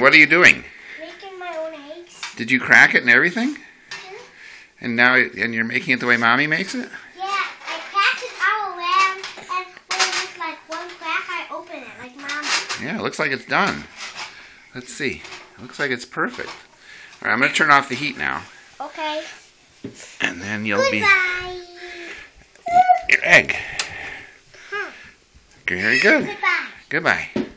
What are you doing? Making my own eggs. Did you crack it and everything? And now, and you're making it the way mommy makes it? Yeah, I cracked it all around, and when it's like one crack, I open it like mommy. Yeah, it looks like it's done. Let's see. It looks like it's perfect. All right, I'm going to turn off the heat now. Okay. And then you'll be Goodbye. your egg. Huh. Very good. Goodbye. Goodbye.